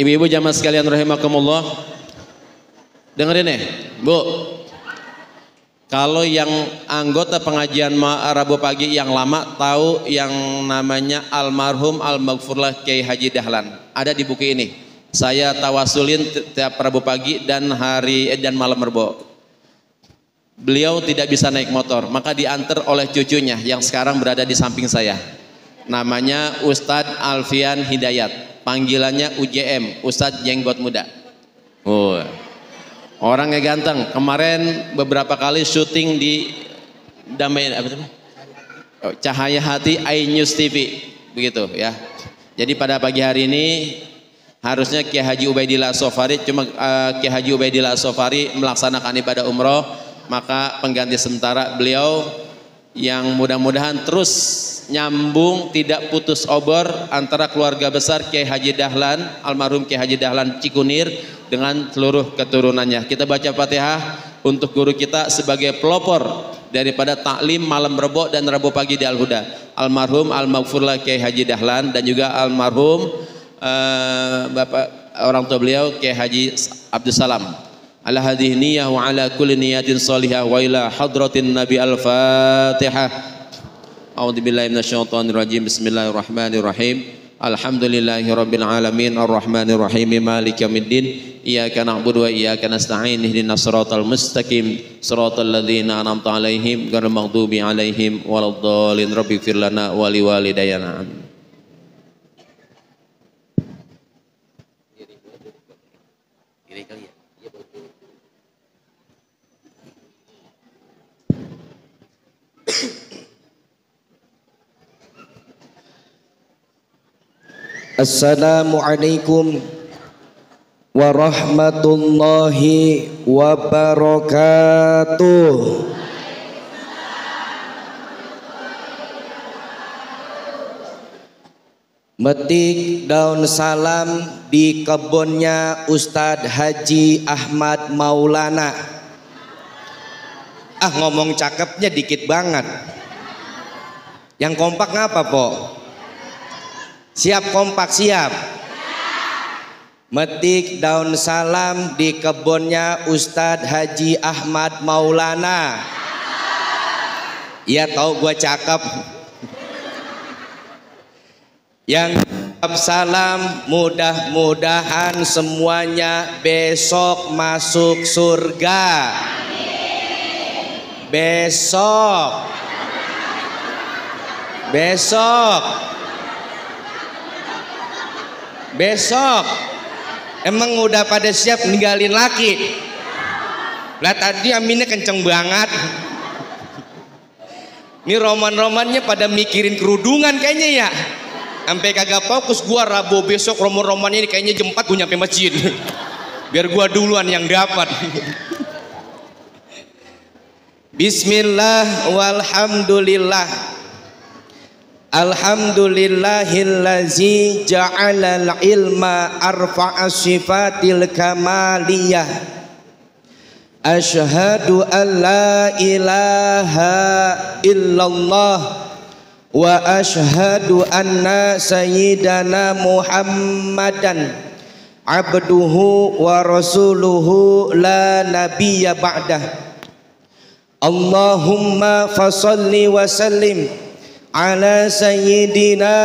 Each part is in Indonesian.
Ibu-ibu jamaah sekalian rahimakumullah. Dengerin nih, Bu. Kalau yang anggota pengajian Rabu pagi yang lama tahu yang namanya almarhum almaghfurlah Kiai Haji Dahlan. Ada di buku ini. Saya tawasulin tiap Rabu pagi dan hari eh, dan malam Rabu. Beliau tidak bisa naik motor, maka diantar oleh cucunya yang sekarang berada di samping saya. Namanya Ustadz Alfian Hidayat. Panggilannya UJM, Ustadz Jenggot Muda. Oh. Orangnya ganteng. Kemarin beberapa kali syuting di Damai apa? Oh, Cahaya Hati iNews TV. Begitu ya. Jadi pada pagi hari ini harusnya Kiai Haji Ubaidillah Sofari cuma uh, Kiai Haji Ubaidillah Sofari melaksanakan ibadah umroh maka pengganti sementara beliau yang mudah-mudahan terus nyambung tidak putus obor antara keluarga besar Kiai Haji Dahlan almarhum Kiai Haji Dahlan Cikunir dengan seluruh keturunannya. Kita baca Fatihah untuk guru kita sebagai pelopor daripada taklim malam rebo dan rebo pagi di Al-Huda. Almarhum al-maghfurlah Kiai Haji Dahlan dan juga almarhum uh, Bapak orang tua beliau Kiai Haji Abdul Salam على هذه النية وعلى كل نية صالحة وإلى حضرة النبي الفاتحة. أعوذ بالله من الشيطان الرجيم. بسم الله الرحمن الرحيم. الحمد لله رب العالمين. الرحمن الرحيم. مالك يوم الدين. إياك نعبد وإياك نستعين. اهدنا الصراط المستقيم. صراط الذين أنعمت عليهم غير المغضوب عليهم ولا الضالين. رب اغفر لنا ولوالدينا. آمين Assalamualaikum warahmatullahi wabarakatuh. Metik daun salam di kebunnya Ustadz Haji Ahmad Maulana. Ah ngomong cakepnya dikit banget. Yang kompak ngapa po? Siap kompak siap. Metik daun salam di kebunnya Ustadz Haji Ahmad Maulana. Iya tahu gue cakep. Yang salam mudah-mudahan semuanya besok masuk surga. Besok. Besok. Besok. Emang udah pada siap ninggalin laki. Lah tadi aminnya kenceng banget. Ini roman-romannya pada mikirin kerudungan kayaknya ya. Sampai kagak fokus gua rabu besok roman-romannya ini kayaknya 4 gua nyampe masjid. Biar gua duluan yang dapat. Bismillah walhamdulillah Alhamdulillahillazi ja'alal ilma arfa'a sifatil kamaliyah Ashhadu an la ilaha illallah Wa ashhadu anna sayyidana muhammadan Abduhu wa rasuluhu la nabiyya ba'dah Allahumma fasalli wa sallim على سيدنا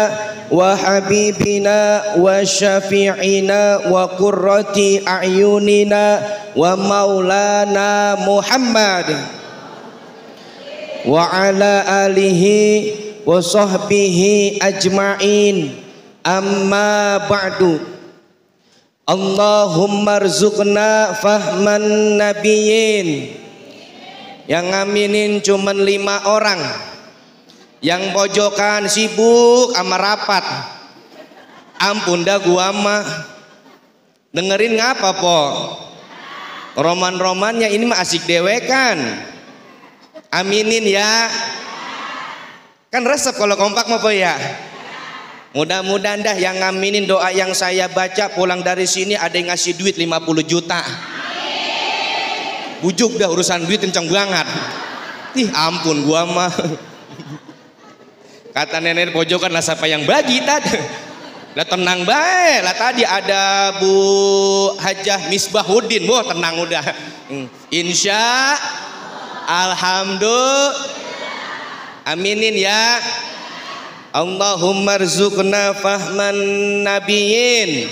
وحبيبنا وشفيعنا وقرة أعيننا ومولانا محمد وعلى آله وصحبه أجمعين أما بعد اللهم ارزقنا فهم النبيين yang ngaminin cuman lima orang yang pojokan sibuk sama rapat. Ampun dah gua mah. Dengerin ngapa po? Roman-romannya ini mah asik dewe kan? Aminin ya. Kan resep kalau kompak mau po ya? Mudah-mudahan dah yang ngaminin doa yang saya baca pulang dari sini ada yang ngasih duit 50 juta. Bujuk dah urusan duit kencang banget. Ih ampun gua mah Kata nenek pojokan lah siapa yang bagi tadi. Lah tenang baik. Lah tadi ada Bu Hajah Misbahuddin. Wah tenang udah. Hmm. Insya Alhamdulillah. Aminin ya. Allahumma rzuqna fahman nabiyyin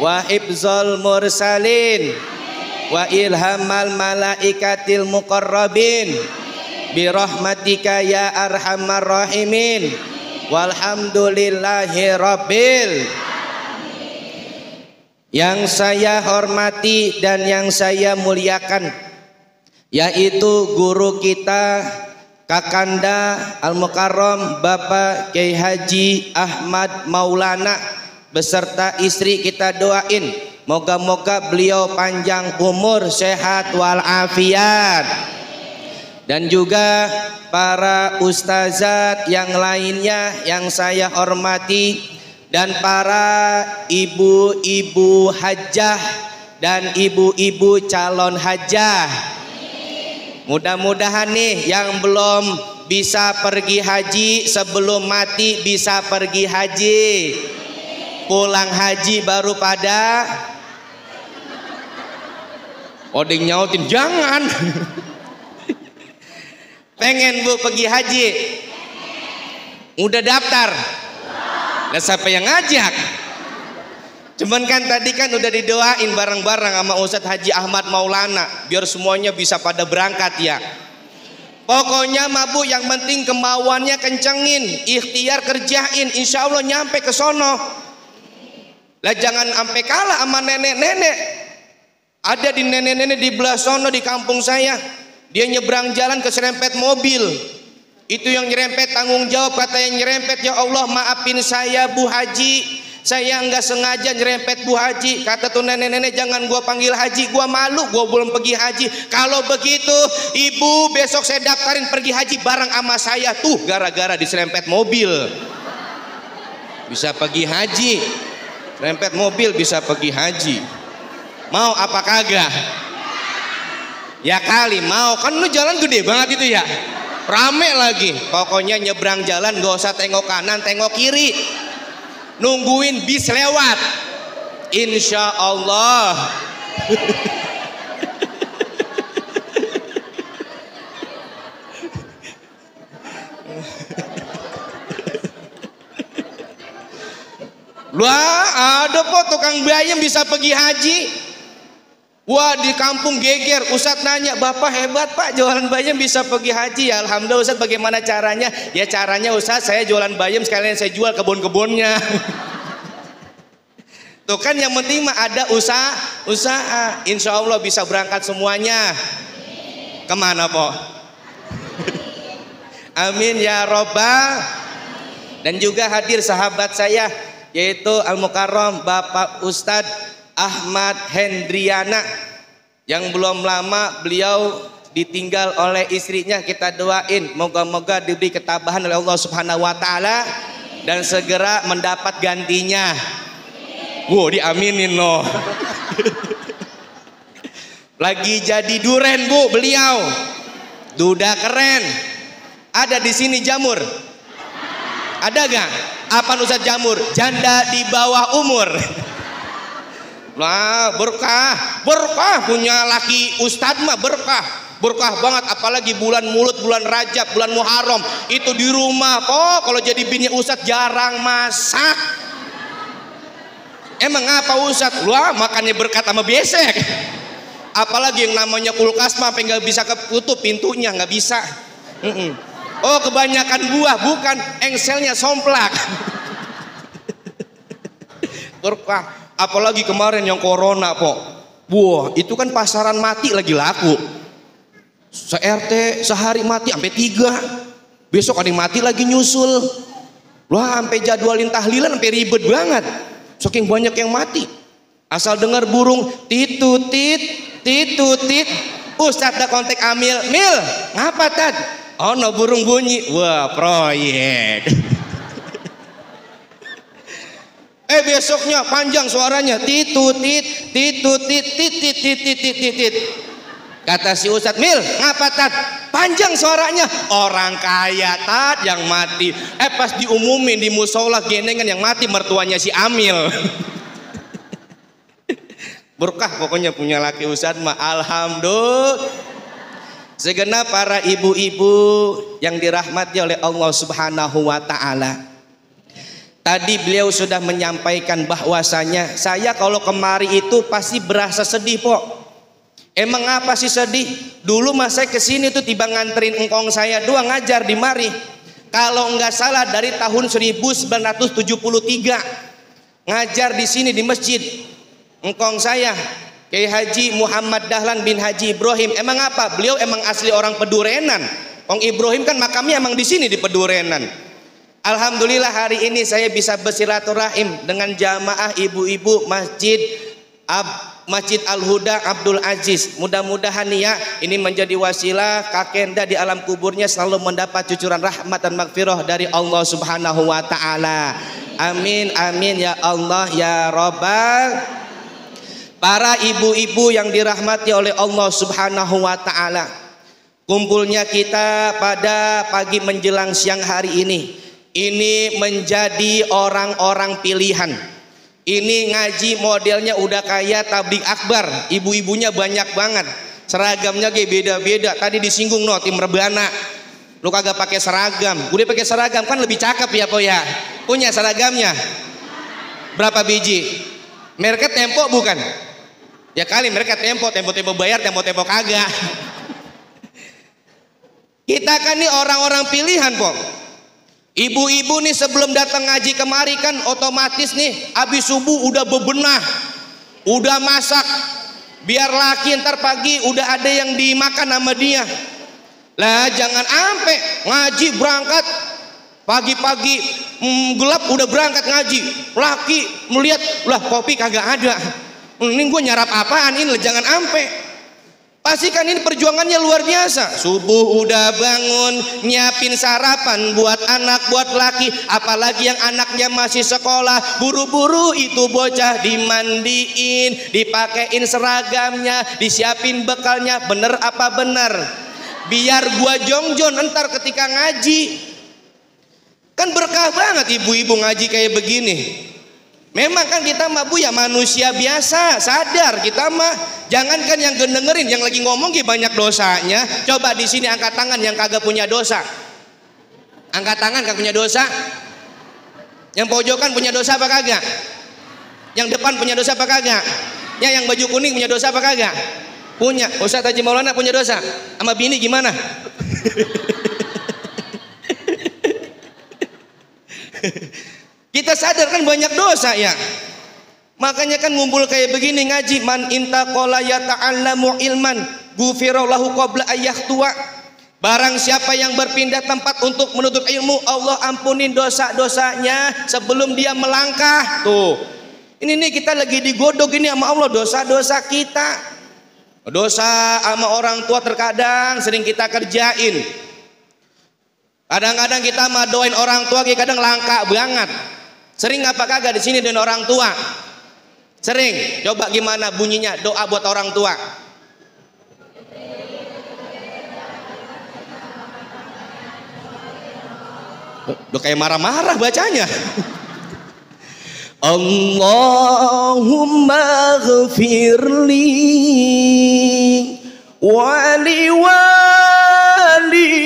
wa hibzal mursalin wa ilhamal malaikatil muqarrabin bi rahmatika ya arhamar rahimin. Walhamdulillahi rabbil yang saya hormati dan yang saya muliakan yaitu guru kita Kakanda Al Mukarram Bapak Kiai Haji Ahmad Maulana beserta istri kita doain. Moga-moga beliau panjang umur sehat walafiat dan juga para ustazat yang lainnya yang saya hormati dan para ibu-ibu hajah dan ibu-ibu calon hajah. Mudah-mudahan nih yang belum bisa pergi haji sebelum mati bisa pergi haji. Pulang haji baru pada oding nyautin. Jangan pengen bu pergi haji udah daftar dan siapa yang ngajak cuman kan tadi kan udah didoain bareng-bareng sama Ustadz Haji Ahmad Maulana biar semuanya bisa pada berangkat ya Pokoknya mabu yang penting kemauannya kencengin, ikhtiar kerjain, insya Allah nyampe ke sono. Lah jangan sampai kalah sama nenek-nenek. Ada di nenek-nenek di belah sono di kampung saya. Dia nyebrang jalan ke serempet mobil. Itu yang nyerempet tanggung jawab kata yang nyerempet ya Allah maafin saya Bu Haji. Saya nggak sengaja nyerempet Bu Haji. Kata tuh nenek-nenek jangan gua panggil Haji, gua malu, gua belum pergi haji. Kalau begitu, Ibu besok saya daftarin pergi haji bareng sama saya tuh gara-gara diserempet mobil. Bisa pergi haji. Rempet mobil bisa pergi haji. Mau apa kagak? Ya kali mau, kan lu jalan gede banget itu ya. Rame lagi. Pokoknya nyebrang jalan gak usah tengok kanan, tengok kiri. Nungguin bis lewat. Insya Allah. Wah ada po tukang bayam bisa pergi haji. Wah di kampung geger. Ustadz nanya Bapak hebat Pak? Jualan bayam bisa pergi haji? Ya Alhamdulillah Ustadz. Bagaimana caranya? Ya caranya Ustadz saya jualan bayam sekalian saya jual kebun-kebunnya. Tuh kan yang penting mah ada usaha Usaha. Insya Allah bisa berangkat semuanya. Ke mana po? Amin ya robbal. Dan juga hadir sahabat saya Yaitu Al Mukarram Bapak Ustadz Ahmad Hendriana yang belum lama beliau ditinggal oleh istrinya kita doain moga-moga diberi ketabahan oleh Allah Subhanahu wa taala dan segera mendapat gantinya. Wow, diaminin loh. Lagi jadi duren Bu beliau. Duda keren. Ada di sini jamur. Ada gak? Apa Ustaz jamur? Janda di bawah umur. Lah berkah, berkah punya laki ustad mah berkah. Berkah banget apalagi bulan mulut, bulan Rajab, bulan Muharram. Itu di rumah kok kalau jadi bini ustad jarang masak. Emang apa ustad? Wah makannya berkat sama besek. Apalagi yang namanya kulkas mah nggak bisa ketutup pintunya nggak bisa. Mm -mm. Oh kebanyakan buah bukan engselnya somplak. berkah apalagi kemarin yang corona po wah itu kan pasaran mati lagi laku. Se RT sehari mati sampai tiga. Besok ada yang mati lagi nyusul. Wah sampai jadwalin tahlilan sampai ribet banget. Saking banyak yang mati. Asal dengar burung titutit titutit Ustadz ada kontak Amil. Mil ngapa tad? Oh no burung bunyi. Wah proyek Eh besoknya panjang suaranya titutit titutit titit titit titit titit. Kata si Ustadz, Mil, ngapa tat? Panjang suaranya. Orang kaya tat yang mati. Eh pas diumumin di musola genengan yang mati mertuanya si Amil. Berkah pokoknya punya laki Ustadz mah. Alhamdulillah. Segenap para ibu-ibu yang dirahmati oleh Allah Subhanahu wa taala. Tadi beliau sudah menyampaikan bahwasanya saya kalau kemari itu pasti berasa sedih, Pok. Emang apa sih sedih? Dulu mas saya ke sini tuh tiba nganterin engkong saya dua ngajar di mari. Kalau nggak salah dari tahun 1973 ngajar di sini di masjid. Engkong saya Kiai Haji Muhammad Dahlan bin Haji Ibrahim. Emang apa? Beliau emang asli orang Pedurenan. Kong Ibrahim kan makamnya emang di sini di Pedurenan. Alhamdulillah hari ini saya bisa bersilaturahim dengan jamaah ibu-ibu masjid Ab Masjid Al-Huda Abdul Aziz. Mudah-mudahan ya ini menjadi wasilah kakenda di alam kuburnya selalu mendapat cucuran rahmat dan magfirah dari Allah Subhanahu wa taala. Amin amin ya Allah ya Rabbal Para ibu-ibu yang dirahmati oleh Allah Subhanahu wa taala. Kumpulnya kita pada pagi menjelang siang hari ini. Ini menjadi orang-orang pilihan ini ngaji modelnya udah kayak tablik akbar, ibu-ibunya banyak banget. Seragamnya kayak beda-beda. Tadi disinggung no tim rebana. Lu kagak pakai seragam. Udah pakai seragam kan lebih cakep ya po ya. Punya seragamnya. Berapa biji? Mereka tempo bukan? Ya kali mereka tempo, tempo-tempo bayar, tempo-tempo kagak. Kita kan nih orang-orang pilihan, po. Ibu-ibu nih sebelum datang ngaji kemari kan otomatis nih habis subuh udah bebenah, udah masak. Biar laki ntar pagi udah ada yang dimakan sama dia. Lah jangan ampe ngaji berangkat pagi-pagi mm, gelap udah berangkat ngaji. Laki melihat lah kopi kagak ada. Ini gue nyarap apaan ini jangan ampe. Pastikan ini perjuangannya luar biasa. Subuh udah bangun, nyiapin sarapan buat anak, buat laki. Apalagi yang anaknya masih sekolah. Buru-buru itu bocah dimandiin, dipakein seragamnya, disiapin bekalnya. Bener apa bener? Biar gua jongjon entar ketika ngaji. Kan berkah banget ibu-ibu ngaji kayak begini. Memang kan kita mah bu ya manusia biasa, sadar kita mah jangankan yang dengerin, yang lagi ngomong ki banyak dosanya. Coba di sini angkat tangan yang kagak punya dosa. Angkat tangan kagak punya dosa. Yang pojokan punya dosa apa kagak? Yang depan punya dosa apa kagak? Ya yang baju kuning punya dosa apa kagak? Punya. Ustaz Haji Maulana punya dosa. Sama bini gimana? Kita sadar kan banyak dosa ya. Makanya kan ngumpul kayak begini ngaji man intaqala yata'allamu ilman ghufirallahu qabla tua. Barang siapa yang berpindah tempat untuk menuntut ilmu, Allah ampunin dosa-dosanya sebelum dia melangkah. Tuh. Ini nih kita lagi digodok ini sama Allah dosa-dosa kita. Dosa sama orang tua terkadang sering kita kerjain. Kadang-kadang kita mah doain orang tua kadang langka banget. Sering apa kagak di sini dengan orang tua? Sering. Coba gimana bunyinya doa buat orang tua? Udah kayak marah-marah bacanya. Allahumma ghafirli wali walidayya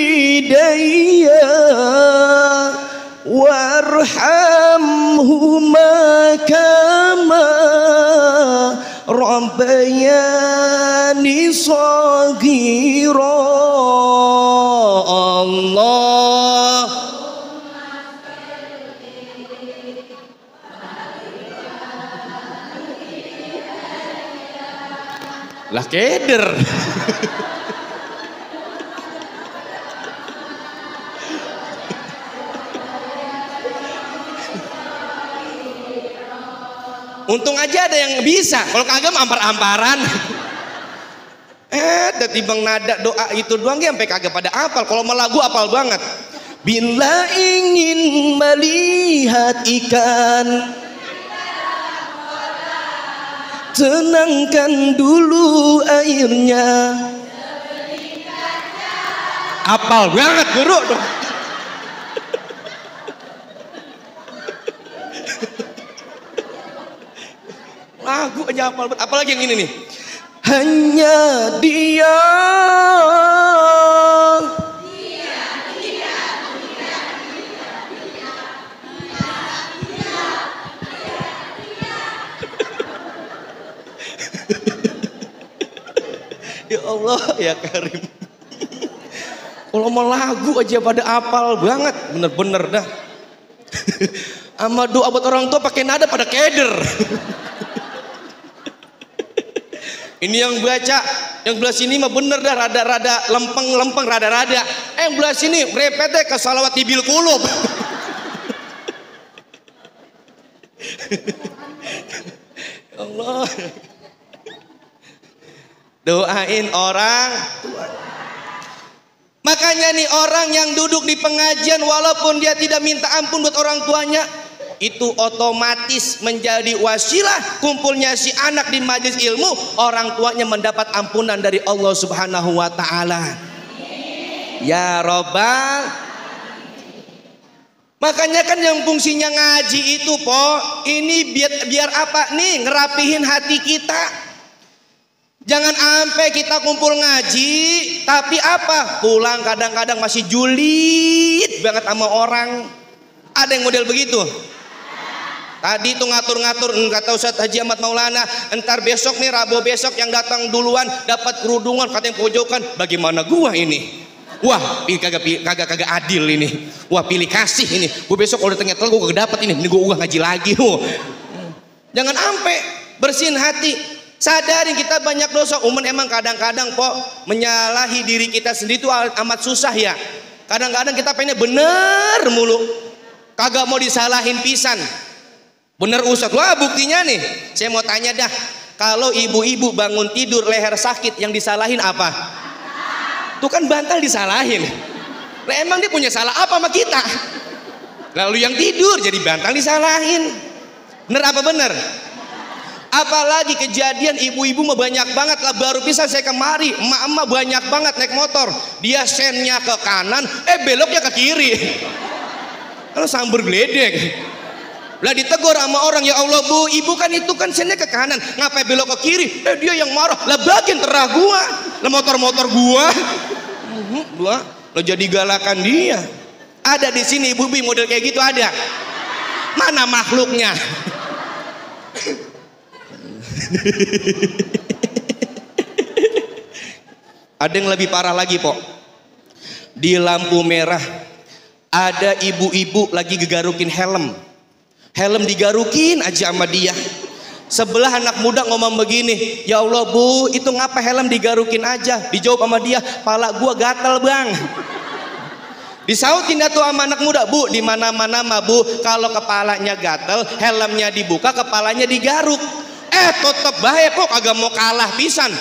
warhamhuma kama rabbayani saghira Allah lah keder Untung aja ada yang bisa. Kalau kagak ampar-amparan. eh, ada bang nada doa itu doang ya sampai kagak pada apal. Kalau mau lagu apal banget. Bila ingin melihat ikan Tenangkan dulu airnya apal banget guru dong. Lagu aja apal banget. Apalagi yang ini nih. Hanya dia. ya Allah ya Karim. Kalau mau lagu aja pada apal banget, bener-bener dah. Sama doa buat orang tua pakai nada pada keder. Ini yang baca, yang belah sini mah bener dah rada-rada lempeng-lempeng rada-rada. Eh yang belah sini repete ke salawat tibil kulub. Allah. Doain orang. Makanya nih orang yang duduk di pengajian walaupun dia tidak minta ampun buat orang tuanya, itu otomatis menjadi wasilah kumpulnya si anak di majelis ilmu, orang tuanya mendapat ampunan dari Allah Subhanahu wa taala. Ya Robbal Makanya kan yang fungsinya ngaji itu po, ini biar biar apa nih ngerapihin hati kita. Jangan sampai kita kumpul ngaji, tapi apa? Pulang kadang-kadang masih julid banget sama orang. Ada yang model begitu. Tadi tuh ngatur-ngatur, kata Ustaz Haji Ahmad Maulana, entar besok nih Rabu besok yang datang duluan dapat kerudungan, kata yang pojokan, bagaimana gua ini? Wah, kagak kagak kagak adil ini. Wah, pilih kasih ini. Gue besok kalau datang tel gue kagak dapat ini. Ini gue udah ngaji lagi. Oh. Jangan ampe bersihin hati. Sadarin kita banyak dosa. Umen emang kadang-kadang kok menyalahi diri kita sendiri itu amat susah ya. Kadang-kadang kita pengennya bener mulu. Kagak mau disalahin pisan. Bener Ustaz. Wah, buktinya nih. Saya mau tanya dah. Kalau ibu-ibu bangun tidur leher sakit yang disalahin apa? Tuh kan bantal disalahin. Nah, emang dia punya salah apa sama kita? Lalu yang tidur jadi bantal disalahin. Bener apa bener? Apalagi kejadian ibu-ibu mah banyak banget lah baru bisa saya kemari emak-emak banyak banget naik motor dia sennya ke kanan eh beloknya ke kiri kalau sambar geledek lah ditegur sama orang ya Allah bu ibu kan itu kan sennya ke kanan ngapain belok ke kiri? Eh dia yang marah. Lah bagian terah gua. Lah motor-motor gua. Gua. Lo jadi galakan dia. Ada di sini ibu-ibu model kayak gitu ada. Mana makhluknya? Ada yang lebih parah lagi pok. Di lampu merah ada ibu-ibu lagi gegarukin helm helm digarukin aja sama dia sebelah anak muda ngomong begini ya Allah bu itu ngapa helm digarukin aja dijawab sama dia pala gua gatel bang Disautin tuh sama anak muda, Bu, di mana-mana mah Bu, kalau kepalanya gatel, helmnya dibuka, kepalanya digaruk. Eh, tetep baik kok agak mau kalah pisan.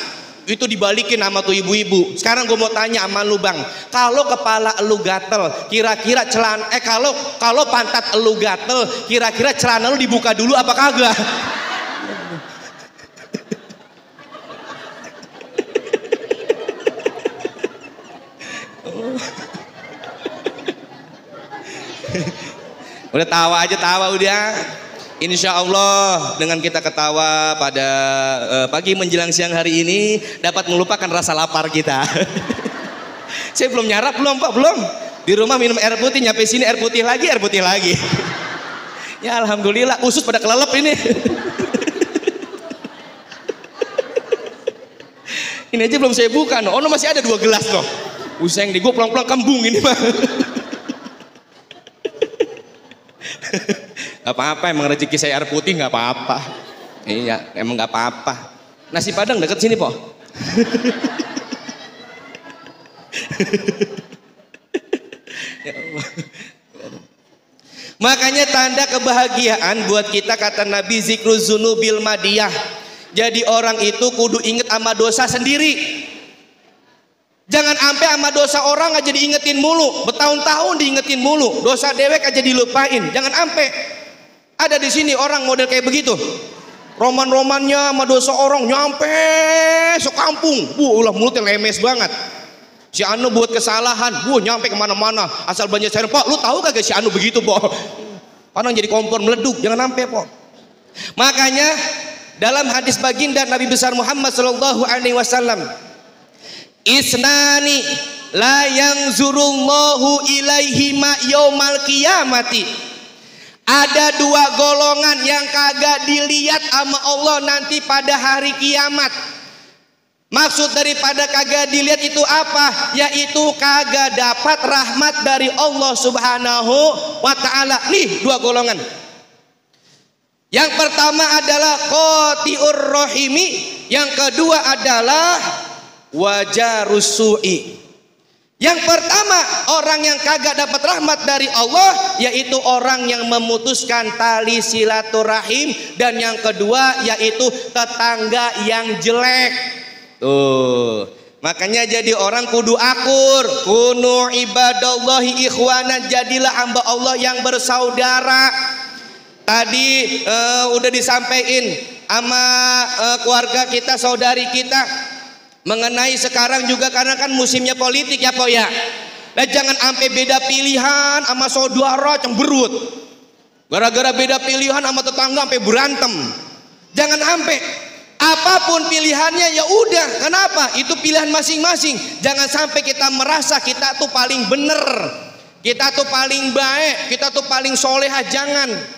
Itu dibalikin sama tuh ibu-ibu. Sekarang gue mau tanya sama lu bang, kalau kepala lu gatel, kira-kira celana, eh kalau kalau pantat lu gatel, kira-kira celana lu dibuka dulu apa kagak? udah tawa aja tawa udah. Insya Allah dengan kita ketawa pada uh, pagi menjelang siang hari ini dapat melupakan rasa lapar kita. Saya belum nyarap belum pak belum. Di rumah minum air putih nyampe sini air putih lagi air putih lagi. ya alhamdulillah usus pada kelelep ini. ini aja belum saya buka no. Oh no, masih ada dua gelas loh. Useng di gue pulang-pulang kembung ini mah. Gak apa-apa emang rezeki saya air putih gak apa-apa. Iya emang gak apa-apa. Nasi padang deket sini po. ya. Makanya tanda kebahagiaan buat kita kata Nabi zikru zunubil madiyah. Jadi orang itu kudu inget sama dosa sendiri. Jangan sampai sama dosa orang aja diingetin mulu, bertahun-tahun diingetin mulu, dosa dewek aja dilupain. Jangan sampai ada di sini orang model kayak begitu. Roman-romannya sama dosa orang nyampe sekampung. Bu, ulah mulutnya lemes banget. Si Anu buat kesalahan, wuh nyampe ke mana-mana. Asal banyak share, Pak, lu tahu kagak si Anu begitu, Pak? Padahal jadi kompor meleduk, jangan sampai, Pak. Makanya dalam hadis baginda Nabi besar Muhammad sallallahu alaihi wasallam, Isnani la yang zurullahu ilaihi ma yaumal qiyamati. Ada dua golongan yang kagak dilihat sama Allah nanti pada hari kiamat. Maksud daripada kagak dilihat itu apa? Yaitu kagak dapat rahmat dari Allah Subhanahu wa taala. Nih dua golongan. Yang pertama adalah qati'ur yang kedua adalah wajarusui. Yang pertama, orang yang kagak dapat rahmat dari Allah yaitu orang yang memutuskan tali silaturahim dan yang kedua yaitu tetangga yang jelek. Tuh. Makanya jadi orang kudu akur, kunu ibadallahi ikhwanan, jadilah hamba Allah yang bersaudara. Tadi uh, udah disampaikan sama uh, keluarga kita, saudari kita mengenai sekarang juga karena kan musimnya politik ya po ya. Nah jangan sampai beda pilihan sama saudara cemberut. Gara-gara beda pilihan sama tetangga sampai berantem. Jangan sampai apa pun pilihannya ya udah. Kenapa? Itu pilihan masing-masing. Jangan sampai kita merasa kita tuh paling bener. Kita tuh paling baik, kita tuh paling solehah. Jangan.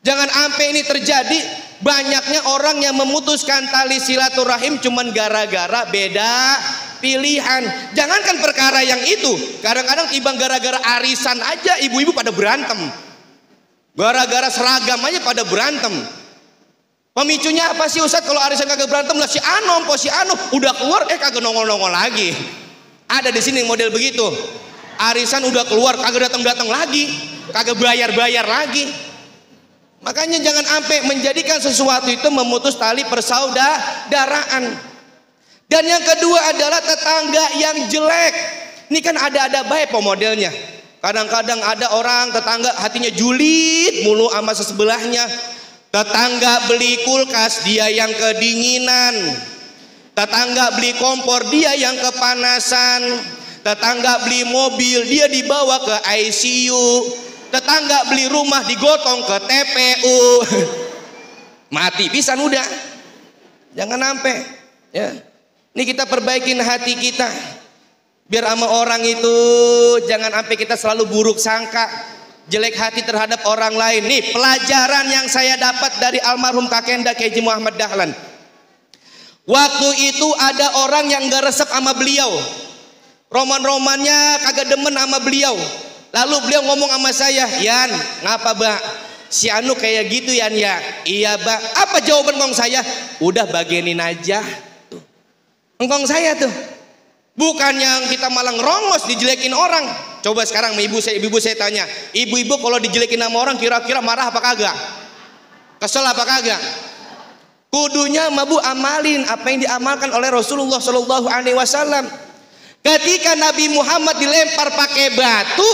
Jangan sampai ini terjadi banyaknya orang yang memutuskan tali silaturahim cuman gara-gara beda pilihan. Jangankan perkara yang itu, kadang-kadang tibang gara-gara arisan aja ibu-ibu pada berantem. Gara-gara seragam aja pada berantem. Pemicunya apa sih Ustadz kalau arisan kagak berantem lah si Ano, po si Ano udah keluar eh kagak nongol-nongol lagi. Ada di sini model begitu. Arisan udah keluar kagak datang-datang lagi, kagak bayar-bayar lagi. Makanya jangan sampai menjadikan sesuatu itu memutus tali persaudaraan. Dan yang kedua adalah tetangga yang jelek. Ini kan ada-ada baik modelnya. Kadang-kadang ada orang tetangga hatinya julid mulu sama sesebelahnya. Tetangga beli kulkas dia yang kedinginan. Tetangga beli kompor dia yang kepanasan. Tetangga beli mobil dia dibawa ke ICU tetangga beli rumah digotong ke TPU mati bisa udah. Jangan sampai ya. Ini kita perbaikin hati kita. Biar sama orang itu jangan sampai kita selalu buruk sangka jelek hati terhadap orang lain. Nih pelajaran yang saya dapat dari almarhum kakenda Keji Muhammad Dahlan. Waktu itu ada orang yang gak resep sama beliau. Roman-romannya kagak demen sama beliau Lalu beliau ngomong sama saya, Yan, ngapa bak? Si Anu kayak gitu Yan ya? Iya bak. Apa jawaban ngomong saya? Udah bagenin aja. Tuh. Engkong saya tuh. Bukan yang kita malah ngerongos dijelekin orang. Coba sekarang ibu saya, ibu saya tanya, ibu-ibu kalau dijelekin sama orang kira-kira marah apa kagak? Kesel apa kagak? Kudunya mabu amalin apa yang diamalkan oleh Rasulullah Shallallahu Alaihi Wasallam. Ketika Nabi Muhammad dilempar pakai batu,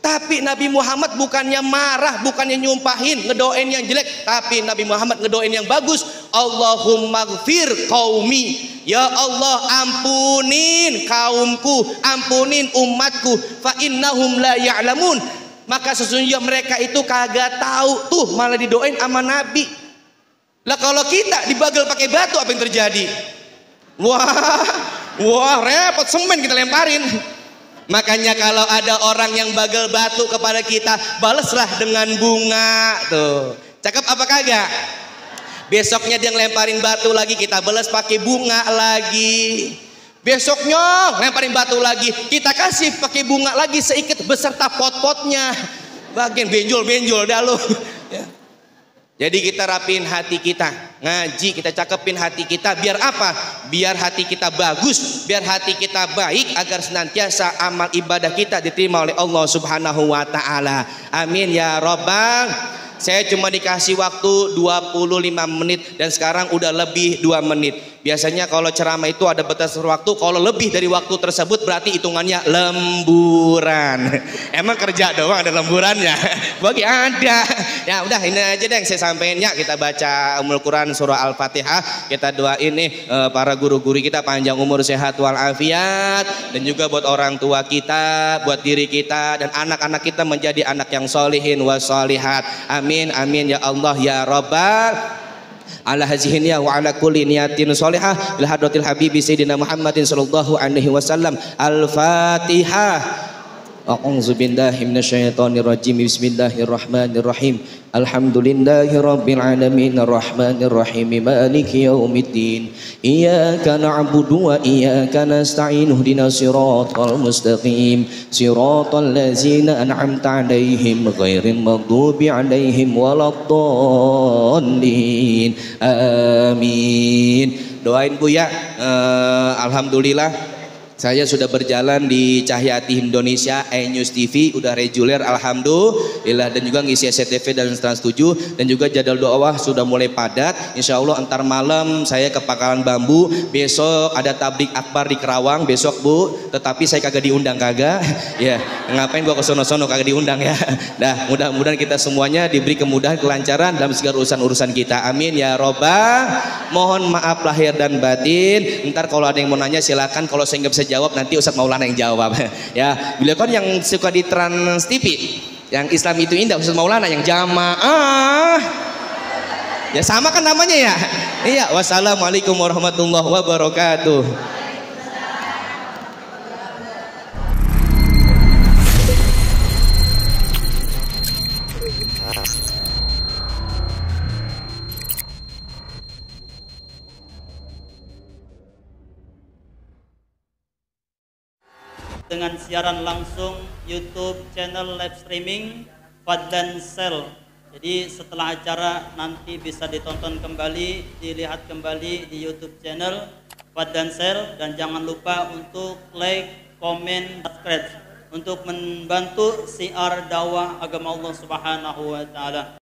tapi Nabi Muhammad bukannya marah, bukannya nyumpahin, ngedoain yang jelek, tapi Nabi Muhammad ngedoain yang bagus. Allahumma gfir qaumi. Ya Allah ampunin kaumku, ampunin umatku. Fa innahum la ya'lamun. Maka sesungguhnya mereka itu kagak tahu tuh malah didoain sama Nabi. Lah kalau kita dibagel pakai batu apa yang terjadi? Wah, Wah repot semen kita lemparin. Makanya kalau ada orang yang bagel batu kepada kita, balaslah dengan bunga. Tuh. Cakep apa kagak? Besoknya dia ngelemparin batu lagi, kita balas pakai bunga lagi. Besoknya lemparin batu lagi, kita kasih pakai bunga lagi seikat beserta pot-potnya. Bagian benjol-benjol dah lu. Ya. Jadi kita rapiin hati kita, ngaji kita cakepin hati kita biar apa? Biar hati kita bagus, biar hati kita baik agar senantiasa amal ibadah kita diterima oleh Allah Subhanahu wa taala. Amin ya robbal. Saya cuma dikasih waktu 25 menit dan sekarang udah lebih 2 menit. Biasanya kalau ceramah itu ada batas waktu, kalau lebih dari waktu tersebut berarti hitungannya lemburan. Emang kerja doang ada lemburannya? Bagi ada. Ya udah ini aja deh yang saya sampaikan ya. Kita baca Umul Quran surah Al-Fatihah. Kita doain nih eh, para guru-guru kita panjang umur sehat walafiat dan juga buat orang tua kita, buat diri kita dan anak-anak kita menjadi anak yang solihin wasolihat. Amin amin ya Allah ya Rabbal ala hazihi niyah wa ala kulli niyatin salihah ila hadratil habibi sayyidina Muhammadin sallallahu alaihi wasallam. Al-fatihah A'udzu billahi minasyaitonir rajim. Bismillahirrahmanirrahim. Alhamdulillahi rabbil alamin arrahmanir rahim maliki yaumiddin. Iyyaka na'budu wa iyyaka nasta'in ihdinas siratal mustaqim. Siratal ladzina an'amta 'alaihim ghairil maghdubi 'alaihim waladdallin. Amin. Doain Bu ya. Uh, alhamdulillah saya sudah berjalan di Cahyati Indonesia, E-News TV, udah reguler Alhamdulillah dan juga ngisi SCTV dan Trans 7 dan juga jadwal doa sudah mulai padat. Insya Allah antar malam saya ke Pakalan Bambu, besok ada tablik akbar di Kerawang besok Bu, tetapi saya kagak diundang kagak. ya, ngapain gua ke sono-sono kagak diundang ya. Nah, mudah-mudahan kita semuanya diberi kemudahan, kelancaran dalam segala urusan-urusan kita. Amin ya robbal. Mohon maaf lahir dan batin. Ntar kalau ada yang mau nanya silakan kalau saya nggak bisa jawab nanti Ustadz Maulana yang jawab. Ya beliau kan yang suka di Trans TV yang Islam itu indah Ustadz Maulana yang jamaah. Ya sama kan namanya ya? Iya wassalamualaikum warahmatullahi wabarakatuh siaran langsung YouTube channel live streaming Fadlan Sel. Jadi setelah acara nanti bisa ditonton kembali, dilihat kembali di YouTube channel Fadlan Sel dan jangan lupa untuk like, komen, subscribe untuk membantu siar dakwah agama Allah Subhanahu wa taala.